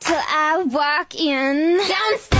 till I walk in. Downstairs.